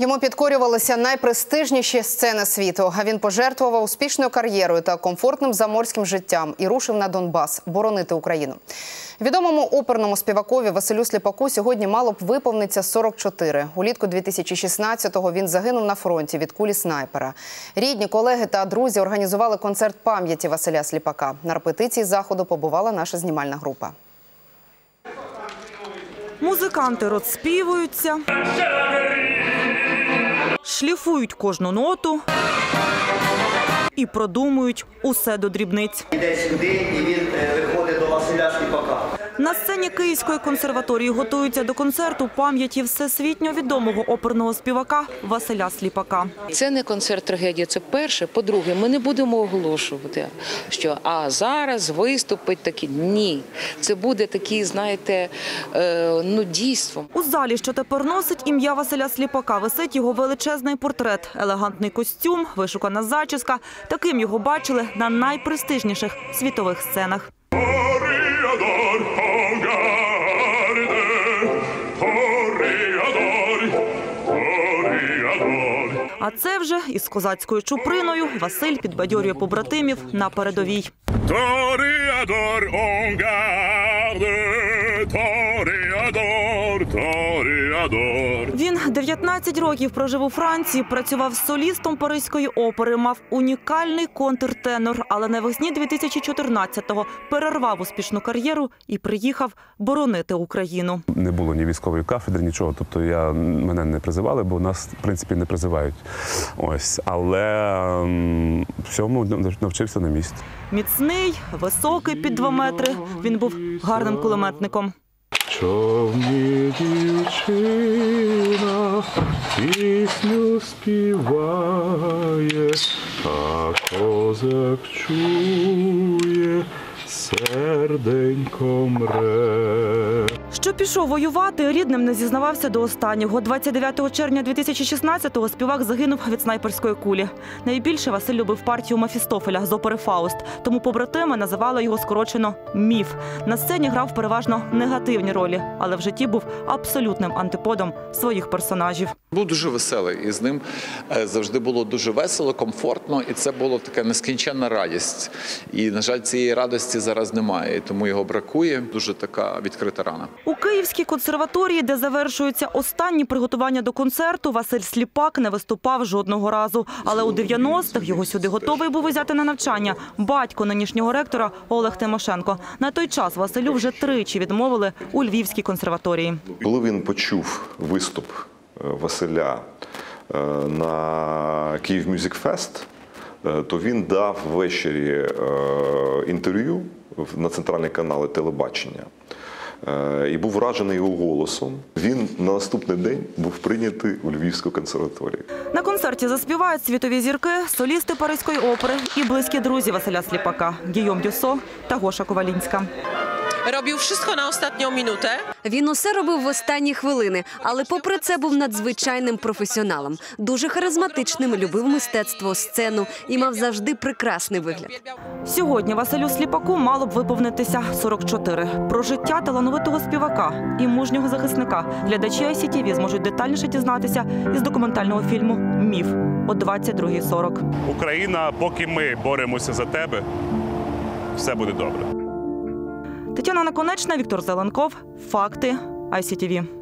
Йому підкорювалися найпрестижніші сцени світу. А він пожертвував успішною кар'єрою та комфортним заморським життям і рушив на Донбас боронити Україну. Відомому оперному співакові Василю Сліпаку сьогодні мало б виповниться 44. Улітку 2016-го він загинув на фронті від кулі снайпера. Рідні, колеги та друзі організували концерт пам'яті Василя Сліпака. На репетиції заходу побувала наша знімальна група. Музиканти розспівуються, шліфують кожну ноту і продумують усе до дрібниць. Іде сюди і він е, виходить до Василя Сліпака. На сцені Київської консерваторії готуються до концерту пам'яті всесвітньо відомого оперного співака Василя Сліпака. Це не концерт трагедія. Це перше. По-друге, ми не будемо оголошувати, що а зараз виступить такі. Ні, це буде такий, знаєте, е, ну дійство. У залі, що тепер носить ім'я Василя Сліпака, висить його величезний портрет, елегантний костюм, вишукана зачіска. Таким його бачили на найпрестижніших світових сценах. А це вже із козацькою чуприною Василь підбадьорює побратимів на передовій. Toreador, Торіадор, garde, Toreador. Він 19 років прожив у Франції, працював солістом Паризької опери, мав унікальний контртенор, але навесні 2014-го перервав успішну кар'єру і приїхав боронити Україну. Не було ні військової кафедри, нічого. Тобто я мене не призивали, бо нас в принципі не призивають. Ось, але ем, всьому навчився на місці. Міцний, високий під 2 метри. Він був гарним кулеметником. Човні дівчина пісню співає, а козак чує, серденько мре. Що пішов воювати, рідним не зізнавався до останнього. 29 червня 2016-го співак загинув від снайперської кулі. Найбільше Василь любив партію Мафістофеля з опери Фауст, тому побратими називали його скорочено міф. На сцені грав переважно негативні ролі, але в житті був абсолютним антиподом своїх персонажів. Був дуже веселий, і з ним е, завжди було дуже весело, комфортно, і це була така нескінченна радість. І, на жаль, цієї радості зараз немає, і тому його бракує. Дуже така відкрита рана. У Київській консерваторії, де завершуються останні приготування до концерту, Василь Сліпак не виступав жодного разу. Але у 90-х його сюди готовий був взяти на навчання батько нинішнього ректора Олег Тимошенко. На той час Василю вже тричі відмовили у Львівській консерваторії. Коли він почув виступ е, Василя е, на Київ Мюзик Фест, то він дав ввечері е, інтерв'ю на центральні канали телебачення. Е, І був вражений його голосом. Він на наступний день був прийнятий у Львівську консерваторію. На концерті заспівають світові зірки, солісти Паризької опери і близькі друзі Василя Сліпака Гійом Дюсо та Гоша Ковалінська. Robił wszystko na ostatnią minutę. Він усе робив в останні хвилини, але попри це був надзвичайним професіоналом, дуже харизматичним, любив мистецтво, сцену і мав завжди прекрасний вигляд. Сьогодні Василю Сліпаку мало б виповнитися 44. Про життя талановитого співака і мужнього захисника глядачі ICTV зможуть детальніше дізнатися із документального фільму Міф о 22.40. Україна, поки ми боремося за тебе, все буде добре. Тетяна Наконечна, Віктор Зеленков. Факти ICTV.